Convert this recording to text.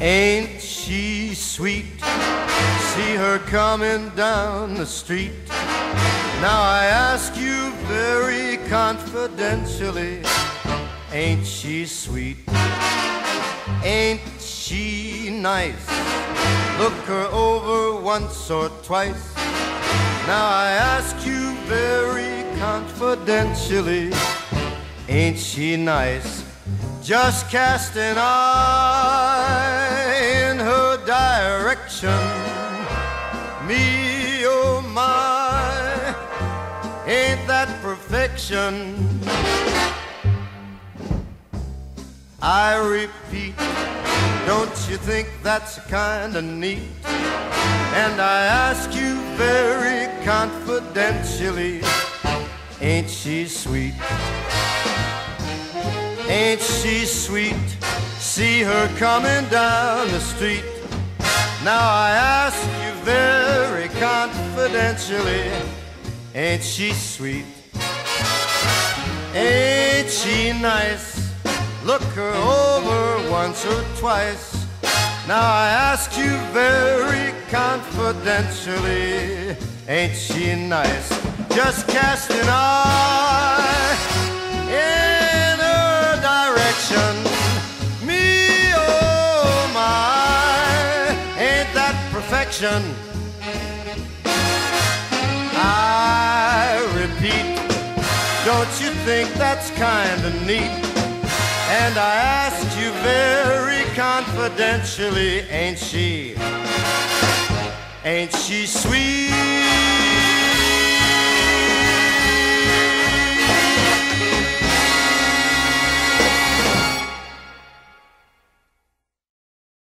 Ain't she sweet? See her coming down the street. Now I ask you very confidentially, ain't she sweet? Ain't she nice? Look her over once or twice. Now I ask you very confidentially, ain't she nice? Just cast an eye direction. Me, oh my, ain't that perfection? I repeat, don't you think that's kinda neat? And I ask you very confidentially, ain't she sweet? Ain't she sweet? See her coming down the street. Now I ask you very confidentially, ain't she sweet? Ain't she nice? Look her over once or twice. Now I ask you very confidentially, ain't she nice? Just cast an eye in her direction. Perfection? I repeat, don't you think that's kinda neat? And I asked you very confidentially, ain't she? Ain't she sweet?